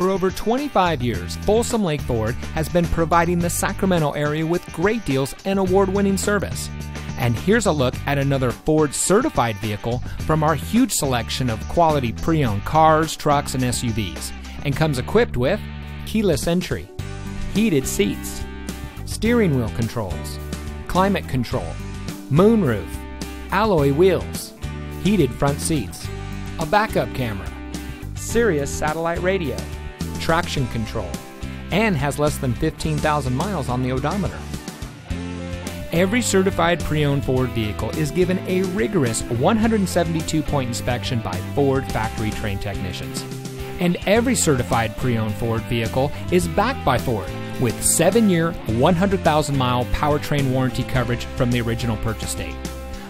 For over 25 years, Folsom Lake Ford has been providing the Sacramento area with great deals and award winning service. And here's a look at another Ford certified vehicle from our huge selection of quality pre owned cars, trucks, and SUVs, and comes equipped with keyless entry, heated seats, steering wheel controls, climate control, moonroof, alloy wheels, heated front seats, a backup camera, Sirius satellite radio, traction control, and has less than 15,000 miles on the odometer. Every certified pre owned Ford vehicle is given a rigorous 172 point inspection by Ford factory trained technicians. And every certified pre owned Ford vehicle is backed by Ford with 7 year, 100,000 mile powertrain warranty coverage from the original purchase date.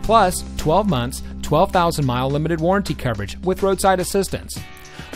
Plus, 12 months, 12,000 mile limited warranty coverage with roadside assistance.